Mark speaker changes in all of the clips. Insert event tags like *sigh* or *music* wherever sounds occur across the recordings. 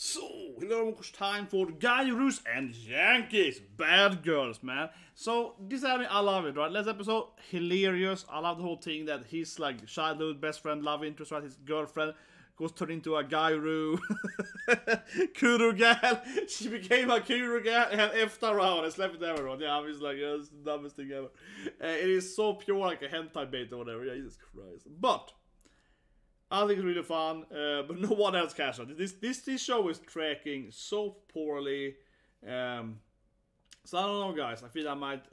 Speaker 1: So, hello, it's time for Guy Gyros and Yankees. Bad girls, man. So, this anime, I love it, right? Last episode, hilarious. I love the whole thing that his like childhood best friend, love interest, right? His girlfriend goes turned into a Gyaru. *laughs* Kuro gal. She became a Kuro gal and effed around and slept with everyone. Yeah, I'm like, yeah, the dumbest thing ever. Uh, it is so pure, like a hentai bait or whatever. Yeah, Jesus Christ. But, I think it's really fun, uh, but *laughs* no one else cares. This this this show is tracking so poorly. Um, so I don't know, guys. I feel I might.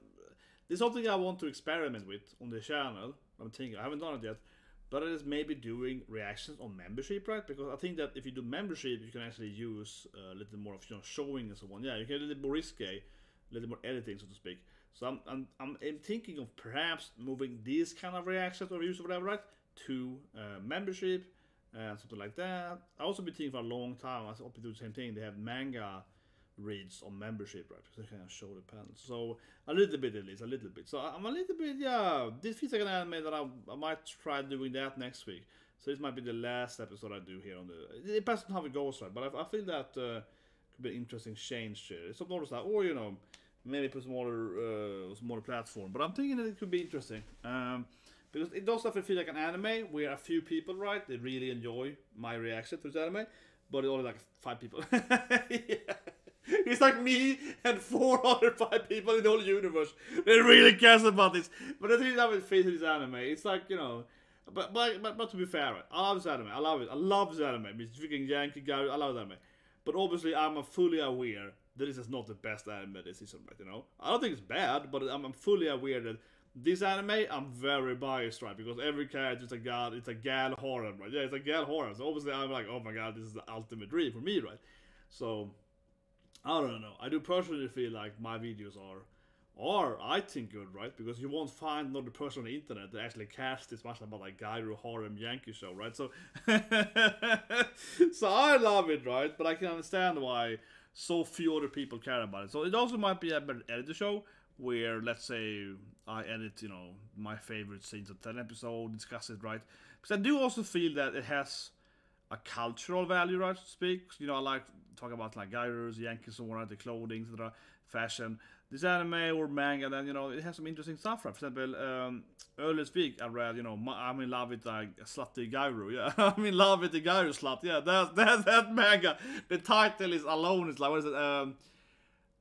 Speaker 1: There's something I want to experiment with on the channel. I'm thinking I haven't done it yet, but it is maybe doing reactions on membership, right? Because I think that if you do membership, you can actually use a little more of you know showing and so on. Yeah, you can do a little more risque, a little more editing, so to speak. So I'm I'm, I'm, I'm thinking of perhaps moving these kind of reactions or views or whatever, right? To uh, membership and something like that. I also been thinking for a long time. I hope to do the same thing. They have manga reads on membership, right? Because they can show the panels. So a little bit at least, a little bit. So I'm a little bit, yeah. This feels like an anime that I, I might try doing that next week. So this might be the last episode I do here on the. It depends on how it goes, right? But I, I feel that uh, could be an interesting change here. It's not like, oh, you know, maybe put smaller, uh, smaller platform. But I'm thinking that it could be interesting. Um, because it does definitely feel like an anime where a few people, right, they really enjoy my reaction to this anime, but it's only like five people. *laughs* yeah. It's like me and four other five people in the whole universe. They really cares about this. But the thing that with face this anime, it's like, you know, but, but but but to be fair, I love this anime. I love it. I love this anime. It's freaking Yankee guy. I love this anime. But obviously, I'm fully aware that this is not the best anime this season, right? You know, I don't think it's bad, but I'm fully aware that this anime, I'm very biased, right? Because every character is a god, it's a gal horror, right? Yeah, it's a gal horror. So obviously, I'm like, oh my god, this is the ultimate dream for me, right? So, I don't know. I do personally feel like my videos are, are I think good, right? Because you won't find another person on the internet that actually cares this much about like Gyro Harem Yankee show, right? So, *laughs* so I love it, right? But I can understand why so few other people care about it. So it also might be a better editor show where let's say I edit, you know, my favorite scenes of 10 episode, discuss it, right? Because I do also feel that it has a cultural value, right, to speak. You know, I like talk about like gyros, Yankees, and right, the clothing, etc., fashion. This anime or manga, then, you know, it has some interesting stuff, right? For example, um, earlier this week I read, you know, I'm in love with like, slutty gyro, *laughs* yeah. I'm in love with the gyro slut, yeah. That's, that's that manga. The title is alone, it's like, what is it? Um,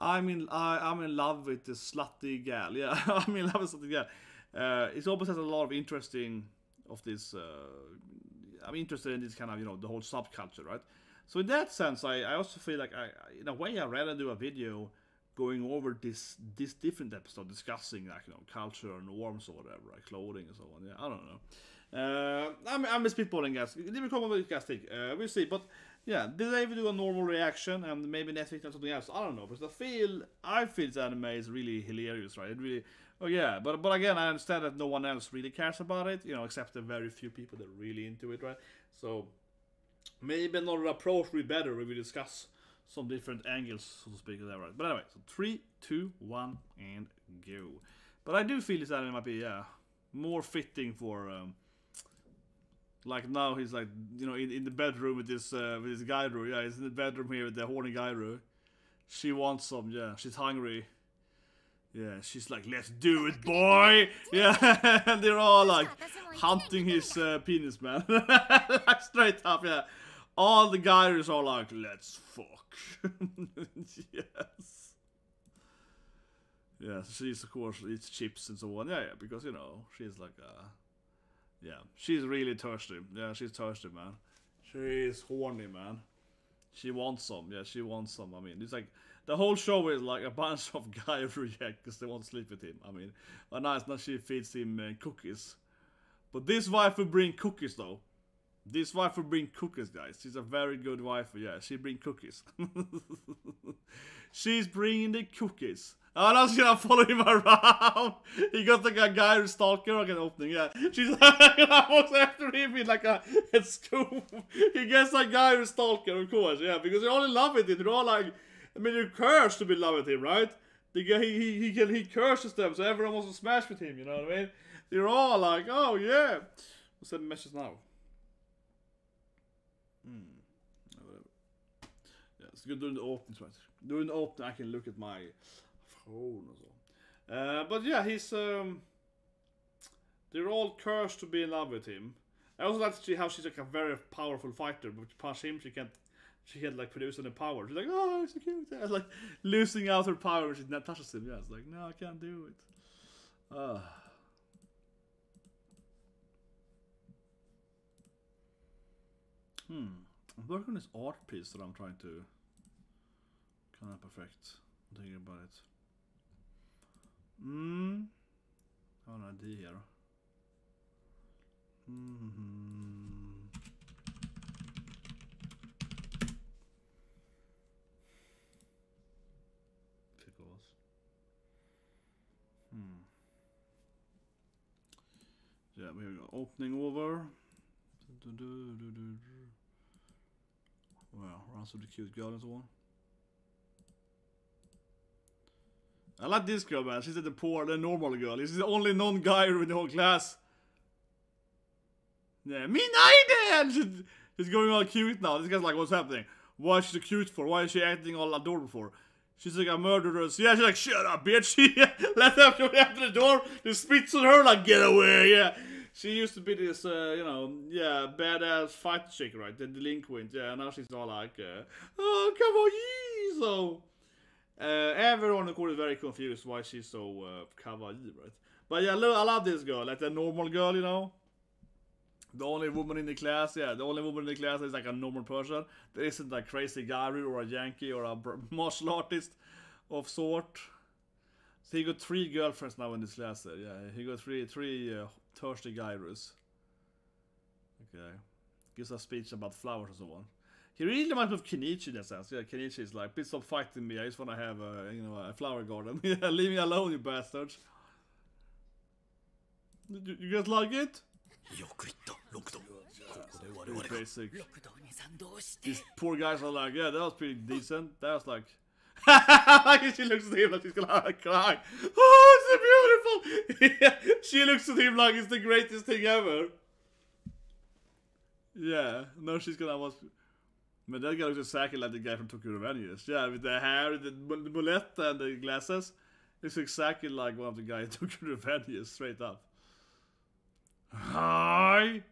Speaker 1: I'm in I, I'm in love with this slutty gal. *laughs* Yeah, I'm in love with slutty gal. Uh, it almost has a lot of interesting of this. Uh, I'm interested in this kind of you know the whole subculture, right? So in that sense, I, I also feel like I in a way I rather do a video going over this this different episode discussing like you know culture and norms or whatever, like clothing and so on. Yeah, I don't know. Uh, I'm I'm a spitballing guys. Leave a comment what you guys think. Uh, we'll see, but yeah, did they even do a normal reaction and maybe Netflix done something else? I don't know, because I feel I feel this anime is really hilarious, right? It really oh yeah, but but again I understand that no one else really cares about it, you know, except the very few people that are really into it, right? So maybe another approach would be better if we discuss some different angles, so to speak, there, right? But anyway, so three, two, one, and go. But I do feel this anime might be yeah more fitting for um, like now he's like you know in, in the bedroom with this uh, with this guy Yeah, he's in the bedroom here with the horny guy She wants some. Yeah, she's hungry. Yeah, she's like, let's do it, boy. Yeah, *laughs* and they're all like hunting his uh, penis, man. *laughs* like straight up, yeah. All the guys are like, let's fuck. *laughs* yes. Yeah, she's of course eats chips and so on. Yeah, yeah, because you know she's like a yeah, she's really thirsty. Yeah, she's thirsty, man. She's horny, man. She wants some. Yeah, she wants some. I mean, it's like the whole show is like a bunch of *laughs* guys reject because they want to sleep with him. I mean, but now it's now she feeds him uh, cookies. But this wife will bring cookies though. This wife will bring cookies, guys. She's a very good wife. Yeah, she bring cookies. *laughs* She's bringing the cookies. I'm not gonna follow him around. He got like a guy who's stalker like an opening. Yeah, she's *laughs* like walks after him with like a, a scoop. He gets a guy who's stalker, of course. Yeah, because they're all in love with him. They're all like, I mean, you're cursed to be in love with him, right? The guy he he he, can, he curses them, so everyone wants to smash with him. You know what I mean? They're all like, oh yeah. What's that message now? Hmm. Yeah, good during the opening, right? During the opening, I can look at my phone or so. Uh, but yeah, he's um, they're all cursed to be in love with him. I also like to see how she's like a very powerful fighter, but punch him, she can't. She can't like produce any power. She's like, oh, it's so cute. *laughs* Like losing out her power when she touches him. Yeah, it's like, no, I can't do it. Ah. Hmm. I'm working on this art piece that I'm trying to kind of perfect. I'm thinking about it. Hmm. I have an idea here. Hmm. Pickles. Hmm. Yeah, we go. Opening over. Well, runs with the cute girl and so on. I like this girl, man. She's the poor, the normal girl. She's the only non-guy in the whole class. Yeah, me neither! She's, she's going all cute now. This guy's like, what's happening? Why is she cute for? Why is she acting all adorable for? She's like a murderess. Yeah, she's like, shut up, bitch. Let them go after the door. Just spits on her like, get away. Yeah. She used to be this, uh, you know, yeah, badass fight chick, right? The delinquent. Yeah, now she's all like, uh, oh, come on, yee! Uh, everyone in court is very confused why she's so uh, right? But yeah, I love this girl, like the normal girl, you know. The only woman in the class, yeah, the only woman in the class is like a normal person. There isn't a crazy guy or a Yankee or a *laughs* martial artist of sort. So he got three girlfriends now in this class. There. Yeah, he got three three uh, thirsty gyros. Okay, gives a speech about flowers and so on. He really reminds me of Kenichi in a sense. Yeah, Kenichi is like, please stop fighting me. I just want to have a, you know, a flower garden. *laughs* Leave me alone, you bastard." You, you guys like it? Pretty basic. These poor guys are like, yeah, that was pretty decent. That was like... *laughs* she looks at him like she's gonna *laughs* cry. Oh, it's so beautiful! she looks at him like it's the greatest thing ever. Yeah, no, she's gonna watch... Men that guy looks exactly like the guy from Tokyo Revengers. Yeah, with the hair, the, mullet, and the glasses. Looks exactly like one of the guys in Tokyo Revengers, straight up. Hi.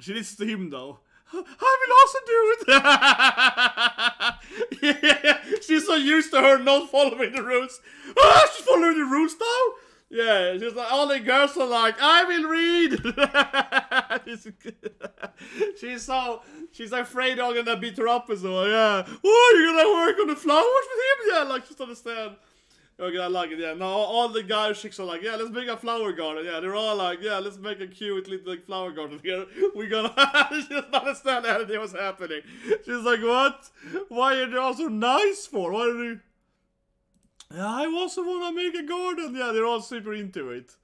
Speaker 1: She listens to him though. I will also do it. *laughs* yeah, she's so used to her not following the rules. Ah, she's following the rules now. Yeah, she's like all the girls are like, I will read. *laughs* she's, so she's afraid I'm gonna beat her up and so yeah. Oh, you're gonna work on the flowers with him? Yeah, like just understand. Okay, I like it. Yeah, no, all the guys chicks are like, yeah, let's make a flower garden. Yeah, they're all like, yeah, let's make a cute little like, flower garden here. *laughs* We're gonna. *laughs* she doesn't understand anything what's happening. She's like, what? Why are they all so nice for? Why are they? I also wanna make a garden. Yeah, they're all super into it.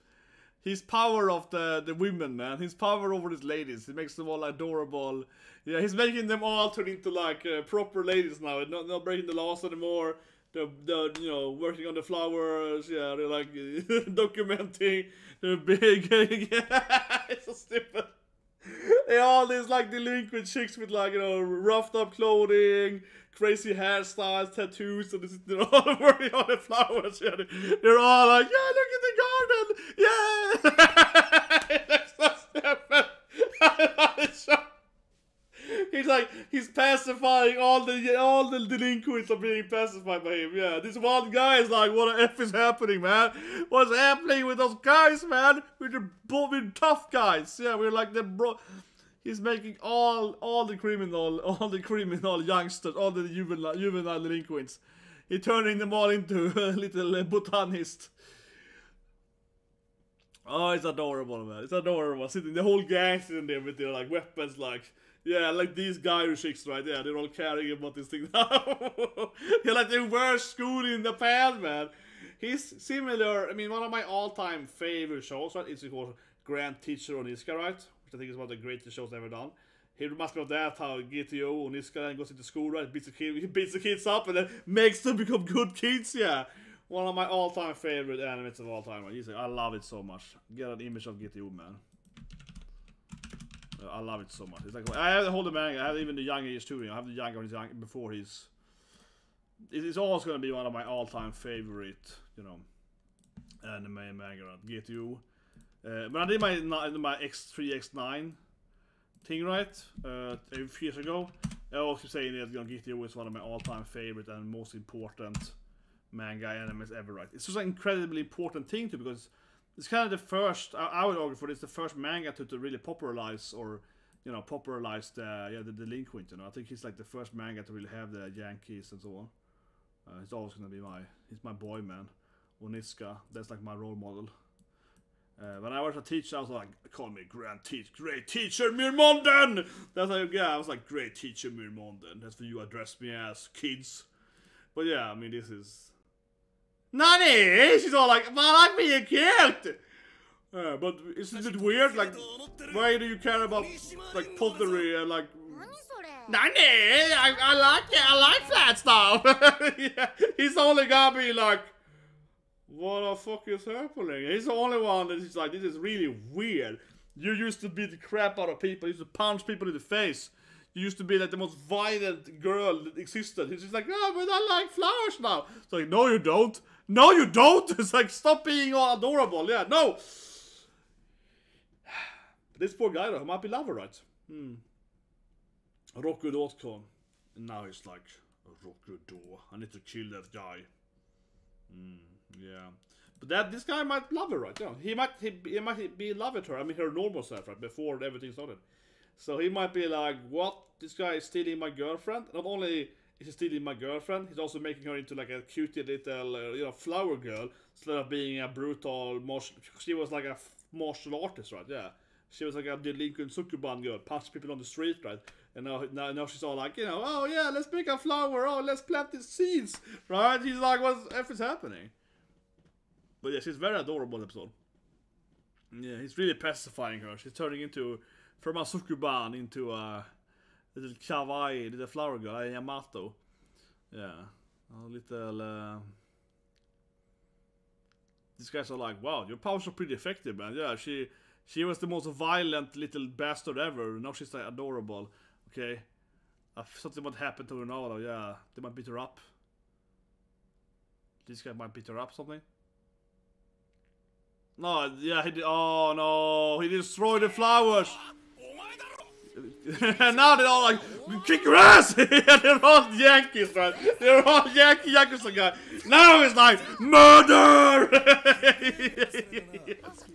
Speaker 1: His power of the the women, man. His power over these ladies. He makes them all adorable. Yeah, he's making them all turn into like uh, proper ladies now. Not not breaking the laws anymore They're, they're, you know working on the flowers. Yeah, they're like *laughs* documenting. They're big. *laughs* it's so stupid. They all these like delinquent chicks with like you know roughed up clothing, crazy hairstyles, tattoos, and this, they're *laughs* all the flowers. Yeah, they're all like, yeah, look at the garden. Yeah, *laughs* that's *laughs* so stupid. I love it so He's like he's pacifying all the all the delinquents are being pacified by him. Yeah, this one guy is like, what the f is happening, man? What's happening with those guys, man? With the with tough guys. Yeah, we're like the bro. He's making all all the criminal *laughs* all the criminal youngsters, all the juvenile juvenile delinquents. He's turning them all into *laughs* little uh, botanist. Oh, it's adorable, man. It's adorable. Sitting the whole gang sitting there with their like weapons, like yeah, like these guy chicks right there, they're all carrying about this thing now. *laughs* You're like the worst school in the pan, man. He's similar, I mean, one of my all-time favorite shows, right, is called Grand Teacher Onizuka, right? Which I think is one of the greatest shows ever done. He reminds me of that, how GTO Onizuka then goes into school, right, beats the, kid, he *laughs* beats the kids up and then makes them become good kids, yeah. One of my all-time favorite animes of all time. I love it so much. Get an image of GTO, man. I love it so much. It's like I have the whole manga. I have even the young age too. I have the younger one young before he's it is always gonna be one of my all-time favorite, you know, anime manga. GTO. Uh, but I did my my X3 X9 thing right uh, a few years ago. I also saying that you know, GTO is one of my all-time favorite and most important manga animes ever. Right? It's just an incredibly important thing to because it's kind of the first. I, I would argue for it's the first manga to, to really popularize or you know popularize the yeah the delinquent. You know, I think he's like the first manga to really have the Yankees and so on. Uh, he's always gonna be my he's my boy man. Onizuka, that's like my role model. Uh, when I was a teacher, I was like, call me grand teach, great teacher Myrmonden! That's like, yeah, I was like, great teacher Myrmonden. That's what you address me as, kids. But yeah, I mean, this is. Nani? She's all like, man, I'm being killed." Uh, but isn't it weird? Like, why do you care about, like, pottery and, like... Nani? I, I like it, I like that stuff! *laughs* yeah, he's only gonna be like, what the fuck is happening? He's the only one that is like, this is really weird. You used to beat the crap out of people, you used to punch people in the face. You used to be like the most violent girl that existed. He's just like, oh, but I like flowers now. It's like, no, you don't. No, you don't. *laughs* It's like, stop being all adorable. Yeah, no. *sighs* This poor guy though, he might be lover, right? Hmm. Rokudo.com. And now he's like, Rokudo. I need to kill that guy. Mm, yeah. But that this guy might love her, right? Yeah. He might he, he might be in love with her. I mean her normal self, right? Before everything started. So he might be like, what? This guy is stealing my girlfriend? Not only is he stealing my girlfriend, he's also making her into like a cutie little, uh, you know, flower girl instead of being a brutal martial. She was like a martial artist, right? Yeah. She was like a delinquent sukeban girl, punch people on the street, right? And now, now, now she's all like, you know, oh yeah, let's make a flower. Oh, let's plant these seeds, right? He's like, what F is happening? But yeah, she's very adorable episode. Yeah, he's really pacifying her. She's turning into from a sukeban into a little kawaii, little flower girl, Yamato. Yeah, a little. Uh... These guys are like, wow, your powers are pretty effective, man. Yeah, she she was the most violent little bastard ever. Now she's like adorable. Okay, uh, something might happen to her now. Yeah, they might beat her up. This guy might beat her up, something. No, yeah, he did. Oh no, he destroyed the flowers. *laughs* now they're all like, kick your ass! *laughs* they're all Yankees, right? They're all Yankee Yakuza guy. Now it's like, murder!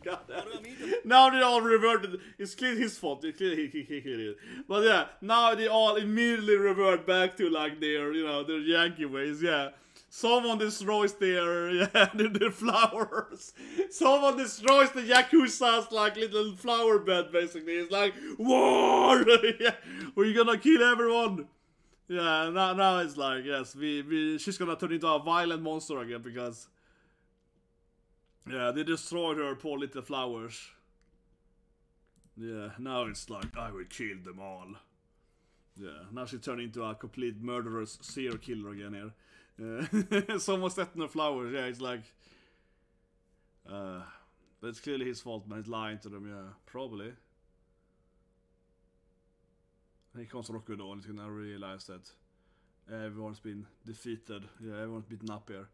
Speaker 1: *laughs* now they all reverted. It's clearly his fault. He. But yeah, now they all immediately revert back to like their, you know, their Yankee ways. Yeah. Someone destroys their yeah *laughs* their, flowers. Someone destroys the Yakuza's like little flower bed basically. It's like war. *laughs* yeah, we're gonna kill everyone. Yeah, now now it's like yes, we, we she's gonna turn into a violent monster again because yeah they destroyed her poor little flowers. Yeah, now it's like I will kill them all. Yeah, now she turned into a complete murderous serial killer again here. *laughs* Uh, someone setting the flowers, yeah, it's like. Uh, but it's clearly his fault, man. He's lying to them, yeah, probably. He comes to Rokudo and he's gonna realize that everyone's been defeated. Yeah, everyone's beaten up here.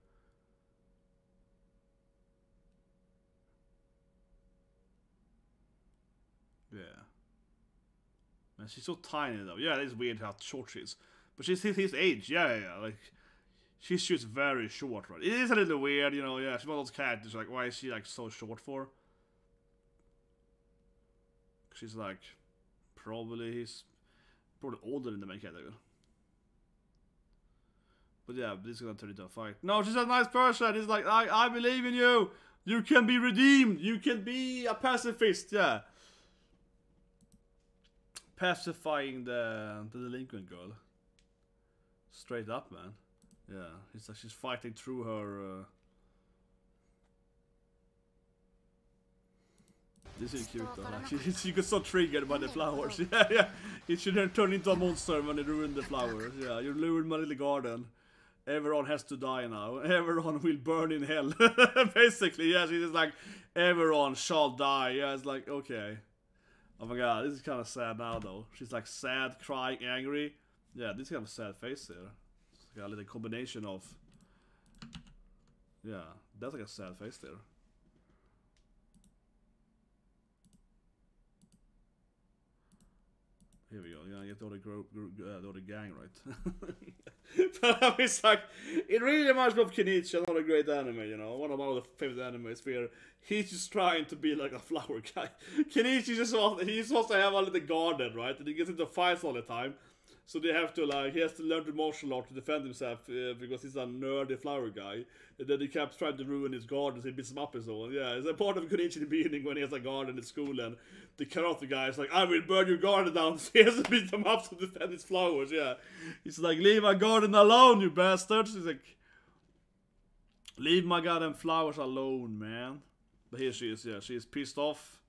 Speaker 1: Yeah. Man, she's so tiny though. Yeah, it's weird how short she is. But she's his, his age. Yeah, yeah, yeah. Like, she's just very short, right? It is a little weird, you know. Yeah, she's one of those characters. Like, why is she like so short for? She's like, probably he's probably older than the main character. But yeah, this is gonna turn into a fight. No, she's a nice person. He's like, I, I believe in you. You can be redeemed. You can be a pacifist. Yeah. Pacifying the the delinquent girl. Straight up, man. Yeah, it's like she's fighting through her. Uh... This is cute though. Like, she, *laughs* she got so triggered by the flowers. *laughs* Yeah, yeah. It should have turned into a monster when it ruined the flowers. Yeah, you ruined my little garden. Everyone has to die now. *laughs* Everyone will burn in hell. Basically, yeah. She's just like, everyone shall die. Yeah, it's like okay. Oh my god, this is kind of sad now though. She's like sad, crying, angry. Yeah, this is kind of a sad face here. A little combination of. Yeah, that's like a sad face there. Here we go. You're gonna get the other, gro- gro- uh, the gang right. but it's like it really reminds me of Kenichi, another great anime. You know, one of my favorite animes where he's just trying to be like a flower guy. *laughs* Kenichi just wants, he's supposed to have a little garden, right? And he gets into fights all the time. So they have to like he has to learn the martial art to defend himself uh, because he's a nerdy flower guy. And then he kept trying to ruin his garden, he beats him up and so on. Yeah, it's a part of Kenichi in beginning when he has a garden at school and the karate guy is like, I will burn your garden down. *laughs* So he has to beat him up to defend his flowers. Yeah, he's like, leave my garden alone, you bastards. He's like, leave my garden flowers alone, man. But here she is. Yeah, she is pissed off.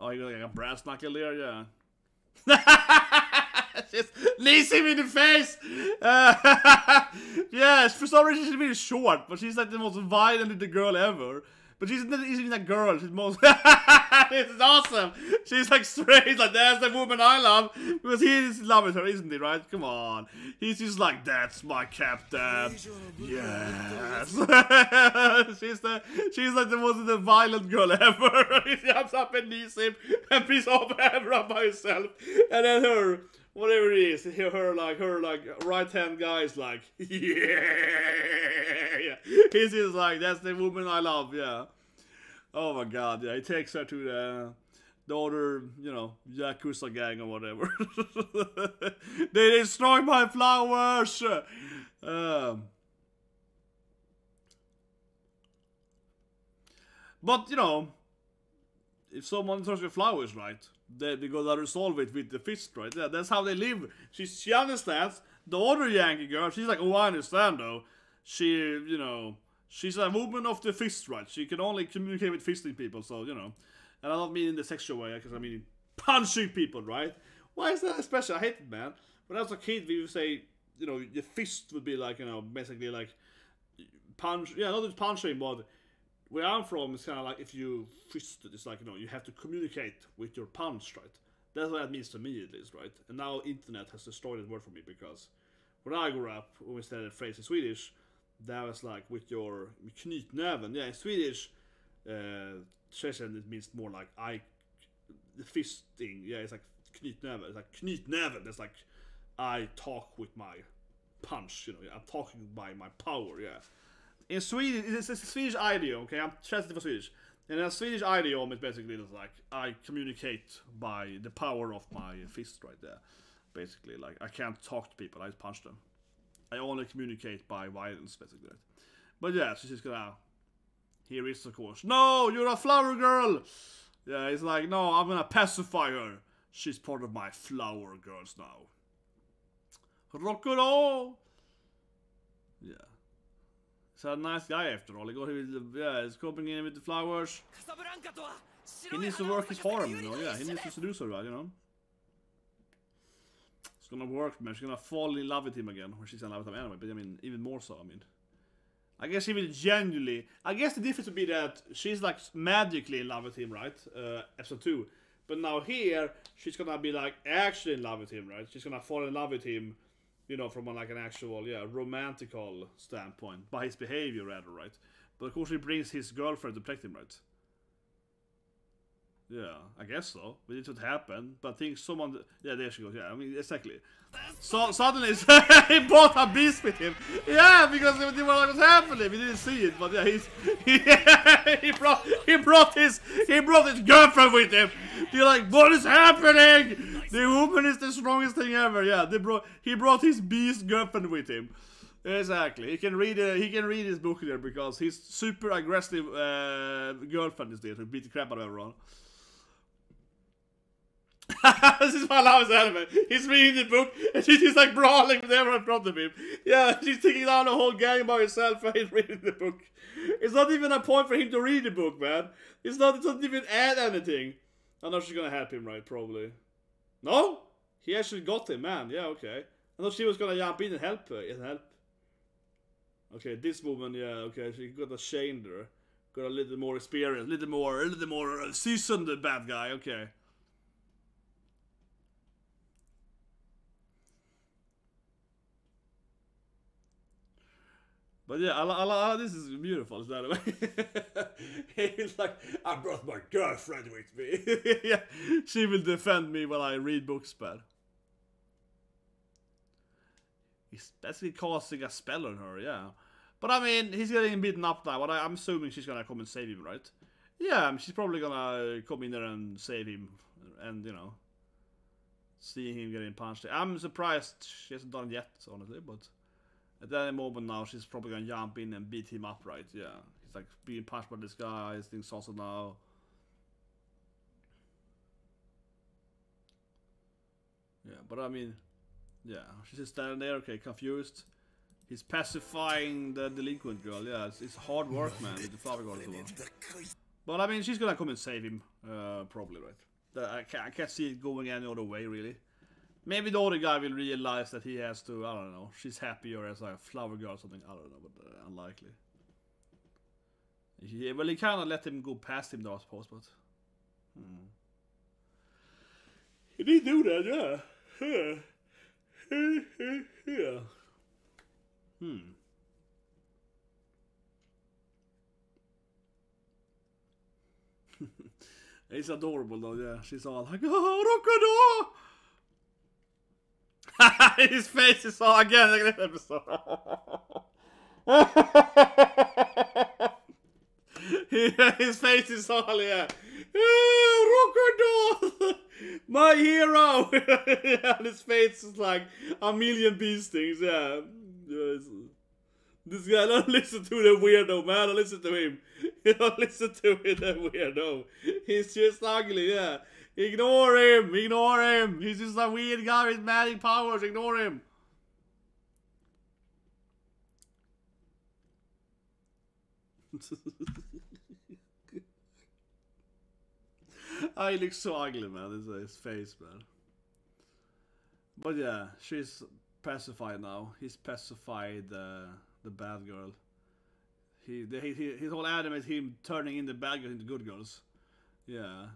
Speaker 1: Oh, you got like a brass knuckle there. Yeah. *laughs* Just lays him in the face. Uh, *laughs* yeah, for some reason she's really short, but she's like the most violent little girl ever. But she's not even a girl. She's most. *laughs* this is awesome. She's like straight, like that's the woman I love because he is loving her, isn't he? Right? Come on. He's just like that's my captain. Yes. *laughs* she's the she's like the most the violent girl ever. he jumps up and knees him and beats off Abra by herself, and then her whatever it is, *laughs* her, like her like right hand guy is like, *laughs* yeah, yeah. He's just like that's the woman I love, yeah. Oh my god, yeah. He takes her to the the other, you know, yakuza gang or whatever. *laughs* they destroy my flowers. Um, but you know, if someone throws your flowers, right? They, they gotta resolve it with the fist, right? Yeah, that's how they live. She she understands. The other Yankee girl, she's like, oh, I understand though. She, you know, she's a woman of the fist, right? She can only communicate with fisting people, so you know. And I don't mean in the sexual way, because I mean punching people, right? Why is that special? I hate it, man. When I was a kid, we would say, you know, your fist would be like, you know, basically like punch. Yeah, not just punching, but where I'm from, it's kind of like if you fist it, it's like, you know, you have to communicate with your punch, right? That's what that means to me, at least, right? And now internet has destroyed that word for me because when I grew up, when we said studied phrase in Swedish, that was like with your knytnäven. Yeah, in Swedish, uh, it means more like I, the fisting. Yeah, it's like knytnäven. It's like knytnäven. It's like I talk with my punch. You know, I'm talking by my power. Yeah. In Sweden, it's a Swedish idiom. Okay, I'm translating for Swedish. And a Swedish idiom is basically like I communicate by the power of my fist right there. Basically, like I can't talk to people, I just punch them. I only communicate by violence, basically. But yeah, so she's gonna. Here is of course. No, you're a flower girl. Yeah, it's like no, I'm gonna pacify her. She's part of my flower girls now. Rock and roll. Yeah. He's a nice guy after all. He got yeah, he's coping in with the flowers. He needs to work his farm, you know. Yeah, he needs to do so right, you know. It's gonna work, man. She's gonna fall in love with him again, or she's in love with him anyway. But I mean, even more so. I mean, I guess he will genuinely. I guess the difference would be that she's like magically in love with him, right? Uh, episode two. But now here, she's gonna be like actually in love with him, right? She's gonna fall in love with him you know, from a, like an actual, yeah, romantical standpoint by his behavior, rather, right? But of course, he brings his girlfriend to protect him, right? Yeah, I guess so. But it would happen. But I think someone. Yeah, there she goes. Yeah, I mean, exactly. So suddenly *laughs* he brought a beast with him. Yeah, because it was what was happening. We didn't see it, but yeah, he's *laughs* he, he brought he brought his he brought his girlfriend with him. You're like, what is happening? The woman is the strongest thing ever. Yeah, they brought he brought his beast girlfriend with him. Exactly. He can read uh, he can read his book there because his super aggressive uh, girlfriend is there to beat the crap out of everyone. *laughs* this is love his anime. He's reading the book and she's just like brawling with everyone in front of him. Yeah, *laughs* she's taking down the whole gang by herself and *laughs* he's reading the book. It's not even a point for him to read the book, man. It's not. It doesn't even add anything. I know she's gonna help him, right? Probably. No, he actually got him, man. Yeah, okay. I thought she was gonna jump in and help her. And help. Okay, this woman, yeah, okay, she got a shame there. Got a little more experience, a little more, a little more seasoned bad guy. Okay. But yeah, this is beautiful. By the way, *laughs* he's like, I brought my girlfriend with me. *laughs* yeah, she will defend me when I read books, but he's basically casting a spell on her. Yeah, but I mean, he's getting beaten up now. But I, I'm assuming she's gonna come and save him, right? Yeah, she's probably gonna come in there and save him, and you know, seeing him getting punched. I'm surprised she hasn't done it yet, honestly, but. At any moment now, she's probably gonna jump in and beat him up, right? Yeah. He's like being punched by this guy, he's doing salsa now. Yeah, but I mean, yeah, she's just standing there, okay, confused. He's pacifying the delinquent girl, yeah, it's, it's hard work, man, with the flower girl well. But I mean, she's gonna come and save him, uh, probably, right? I can't see it going any other way, really. Maybe the other guy will realize that he has to, I don't know, she's happier as a flower girl or something, I don't know, but uh, unlikely. Yeah, well, he kind of let him go past him though, I suppose, but... Hmm. He did do that, yeah. Yeah. *laughs* Hmm. *laughs* It's adorable though, yeah. She's all like, oh, Rokudo! *laughs* His face is all again like this episode. *laughs* His face is all, yeah. Oh! *laughs* My hero! and his face is like a million bee stings, yeah. This guy, don't listen to the weirdo, man. Don't listen to him. Don't listen to him, the weirdo. He's just ugly, yeah. Ignore him. Ignore him. He's just a weird guy with magic powers. Ignore him. *laughs* he looks so ugly, man. His, his face, man. But yeah, she's pacified now. He's pacified uh, the bad girl. He, the, he, his whole anime is him turning in the bad girls into good girls. Yeah.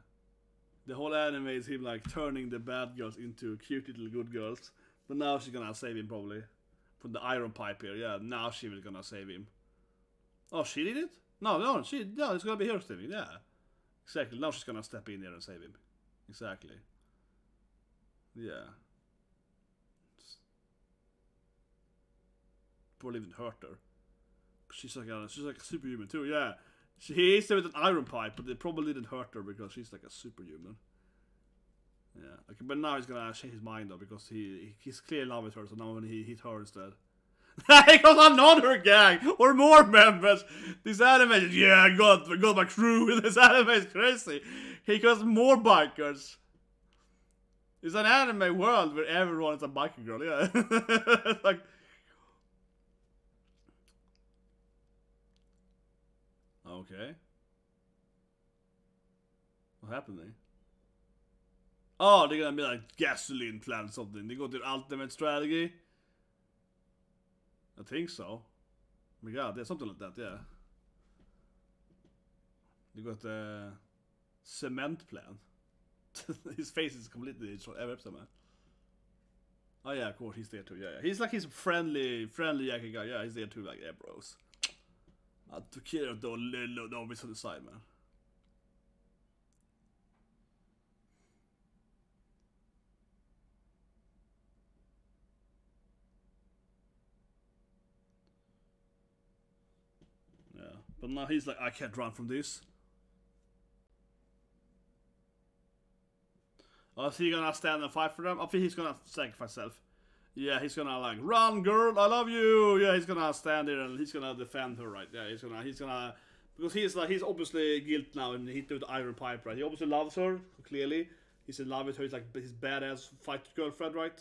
Speaker 1: The whole anime is him like turning the bad girls into cute little good girls. But now she's gonna save him probably. From the iron pipe here, yeah, now she will gonna save him. Oh, she did it? No, no, she, no, it's gonna be her saving, yeah. Exactly, now she's gonna step in there and save him. Exactly. Yeah. Probably even hurt her. She's like a, she's like a superhuman too, yeah. She he is there with an iron pipe, but it probably didn't hurt her because she's like a superhuman. Yeah, okay, but now he's gonna uh, change his mind though because he, he he's clearly in love with her, so now when he hit her instead. *laughs* he got another gang or more members. This anime, is, yeah, I got I got my crew. With *laughs* this anime is crazy. He got more bikers. It's an anime world where everyone is a biker girl. Yeah, *laughs* like okay. What happened there? Ah, oh, they're gonna be like gasoline plant something. They go to ultimate strategy. I think so. Oh my god, there's something like that, yeah. You got the cement plant. *laughs* his face is completely destroyed. Oh yeah, of course he's there too. Yeah, yeah. He's like his friendly, friendly Yankee guy. Yeah, he's there too. Like, yeah, bros. I took care of the little novice on the side. Yeah, but now he's like, I can't run from this. Oh, is he gonna stand and fight for them? I think he's gonna sacrifice himself. Yeah, he's gonna like, run, girl, I love you. Yeah, he's gonna stand there and he's gonna defend her, right? Yeah, he's gonna, he's gonna, because he's like, he's obviously guilt now and he with the iron pipe, right? He obviously loves her, clearly. He's in love with her. He's like his badass fight girlfriend, right?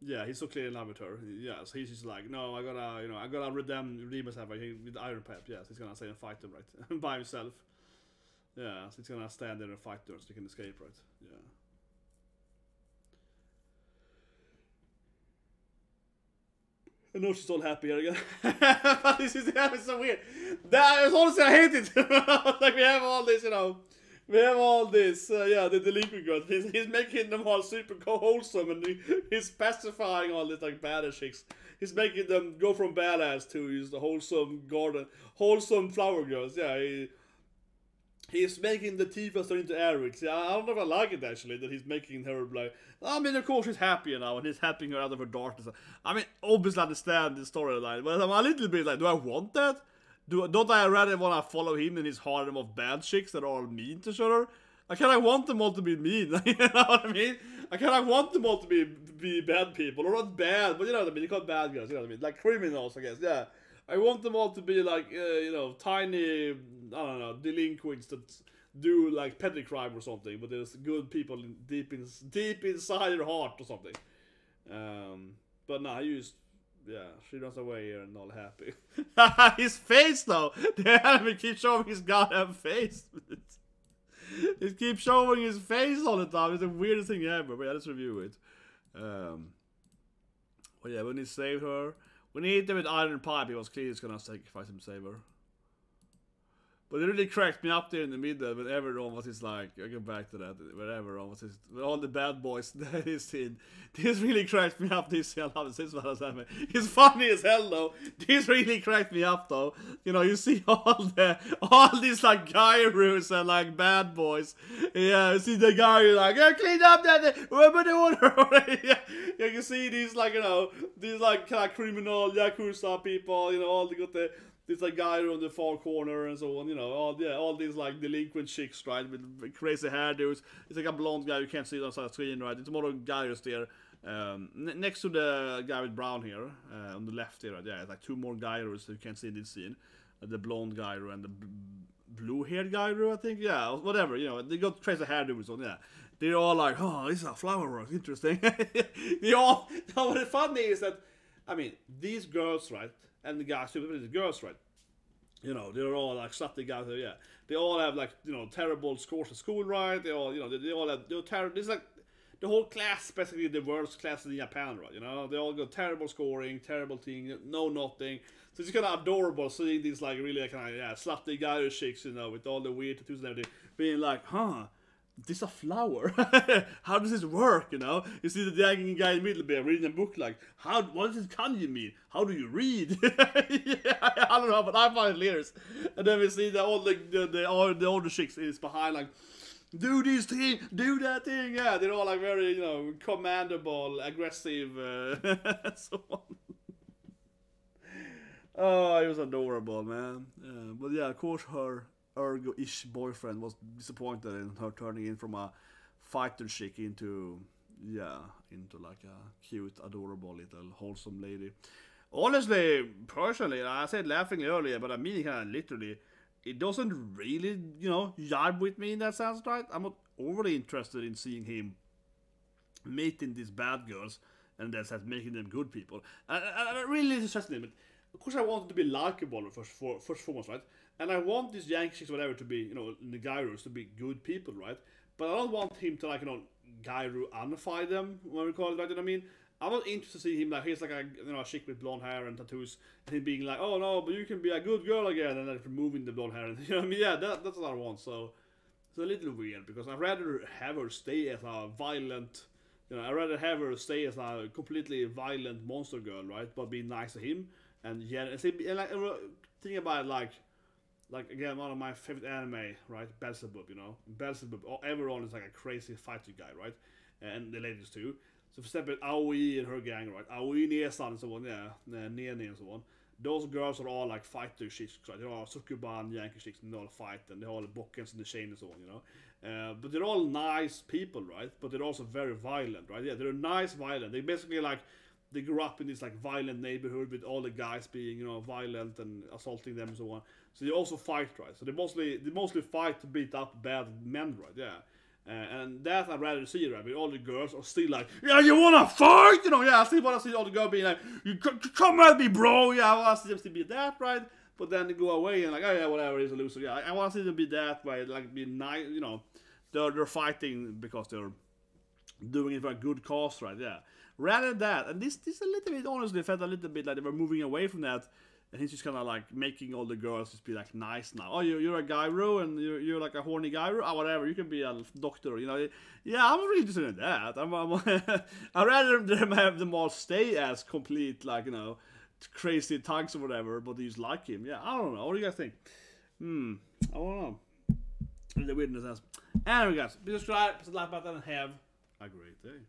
Speaker 1: Yeah, he's so clearly in love with her. Yeah, so he's just like, no, I gotta, you know, I gotta redeem, redeem myself right, with the iron pipe. Yes, he's gonna stay and fight them, right, *laughs* by himself. Yeah, so he's gonna stand there and fight her so he can escape, right? Yeah. I know she's all happy again. *laughs* this is that is so weird. That is honestly I hate it. *laughs* like we have all this, you know. We have all this, uh, yeah, the delinquent girls. He's, he's making them all super wholesome and he, he's pacifying all these like badass chicks. he's making them go from badass to he's the wholesome garden, wholesome flower girls. Yeah, he, he's making the Tifa turn into Eric. I don't know if I like it actually that he's making her like. I mean, of course she's happier now and he's helping her out of her darkness. I mean, obviously I understand the storyline, but I'm a little bit like, do I want that? Do don't I rather want to follow him in his harem of bad chicks that are all mean to each other? I kind of want them all to be mean. *laughs* you know what I mean? I kind of want them all to be be bad people, or not bad, but you know what I mean. They call bad guys. You know what I mean? Like criminals, I guess. Yeah. I want them all to be like uh, you know tiny I don't know delinquents that do like petty crime or something, but there's good people in, deep in deep inside your heart or something. Um, but nah, I used yeah, she runs away here and all happy. *laughs* his face though, *laughs* the enemy keeps showing his goddamn face. *laughs* he keeps showing his face all the time. It's the weirdest thing ever. But yeah, let's review it. Um, well, yeah, when he saved her, when he hit them with iron pipe, he was clearly just gonna sacrifice him her. But it really cracked me up there in the middle when everyone was just like, I go back to that, when everyone was just, with all the bad boys *laughs* that is scene. This really cracked me up, this *laughs* I love this one It's funny as hell though. This really cracked me up though. You know, you see *laughs* all the, all these like gyros and like bad boys. Yeah, you see the guy like, yeah, clean up that, remember the order. yeah, you see these like, you know, these like kind of criminal Yakuza people, you know, all the got the, this like guy on the far corner and so on, you know, all yeah, all these like delinquent chicks, right, with crazy hairdos. It's like a blonde guy you can't see it on the screen, right? It's more guys there. Um, next to the guy with brown hair uh, on the left here, right? yeah, it's like two more gyros you can't see in this scene. Uh, the blonde gyro and the blue-haired gyro, I think. Yeah, whatever. You know, they got crazy hairdos on. Yeah, they're all like, oh, this is a flower work, interesting. *laughs* they all. No, what funny is that, I mean, these girls, right? and the guys the girls, right? You know, they're all like slutty guys. Yeah, they all have like you know terrible scores at school, right? They all you know they, they all have they're terrible. It's like the whole class, basically the worst class in Japan, right? You know, they all got terrible scoring, terrible thing, no nothing. So it's kind of adorable seeing these like really kind of yeah slutty guy chicks, you know, with all the weird tattoos and everything, being like, huh, this a flower? *laughs* how does this work? You know, you see the dragging guy in the middle there reading a book like, how? What does kanji mean? How do you read? *laughs* yeah, I don't know, but I find it hilarious. And then we see the all the the, the, all, the older chicks is behind like, do this thing, do that thing. Yeah, they're all like very you know commandable, aggressive, uh, *laughs* so on. oh, it was adorable, man. Yeah, but yeah, of course her ergo-ish boyfriend was disappointed in her turning in from a fighter chick into yeah into like a cute adorable little wholesome lady. Honestly personally i said laughing earlier but i mean kind of literally it doesn't really you know jibe with me in that sense right? I'm not overly interested in seeing him meeting these bad girls and then making them good people. I, I, I really interested in it of course i wanted to be likable first for first foremost right and I want these Yankees, whatever, to be, you know, the Gyros to be good people, right? But I don't want him to, like, you know, Gyro-anify them, when we call it, right? You know what I mean? I'm not interested to see him, like, he's like a, you know, a chick with blonde hair and tattoos, and him being like, oh, no, but you can be a good girl again, and then removing the blonde hair, and, *laughs* you know what I mean? Yeah, that, that's what I want, so... It's a little weird, because I'd rather have her stay as a violent... You know, I'd rather have her stay as a completely violent monster girl, right? But be nice to him, and yeah, and, see, and like, think about it, like like again one of my favorite anime, right? Beelzebub, you know, Beelzebub. Everyone is like a crazy fighter guy, right? And the ladies too. So for example, Aoi and her gang, right? Aoi, Nesan and so on, yeah, Nene and so on. Those girls are all like fighter chicks, right? They're all Sukeban, Yankee chicks, and they all fight, and they're all the Bokkens and the Shane and so on, you know. Uh, but they're all nice people, right? But they're also very violent, right? Yeah, they're nice, violent. They basically like they grew up in this like violent neighborhood with all the guys being you know violent and assaulting them and so on. So they also fight right. So they mostly they mostly fight to beat up bad men right. Yeah. Uh, and that I'd rather see, right? But all the girls are still like, yeah, you wanna fight? You know, yeah, I still wanna see all the girls being like, you come at me, bro. Yeah, I wanna see them still be that, right? But then they go away and like, oh yeah, whatever, he's a loser. Yeah, I, I wanna see them be that way, like be nice, you know, they're, they're fighting because they're doing it for a good cause, right? Yeah. Rather than that, and this this a little bit honestly felt a little bit like they were moving away from that and he's just kind of like making all the girls just be like nice now. Oh, you you're a gyro and you're, you're like a horny gyro. Oh, whatever. You can be a doctor. You know. Yeah, I'm really interested in that. I'm. I'm *laughs* I'd rather them have them all stay as complete like you know crazy thugs or whatever, but they just like him. Yeah, I don't know. What do you guys think? Hmm. I don't know. The weirdness. Anyway, guys, be subscribed, hit the like button, and have a great day.